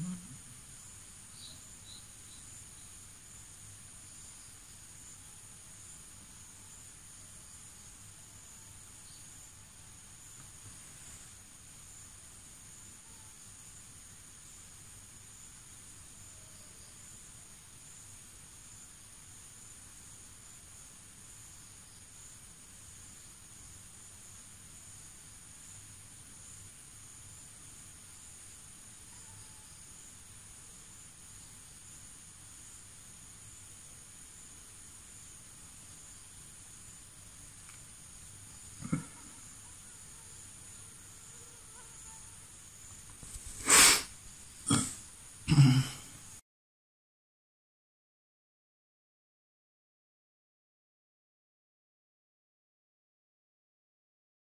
Mm-hmm. Mm-hmm.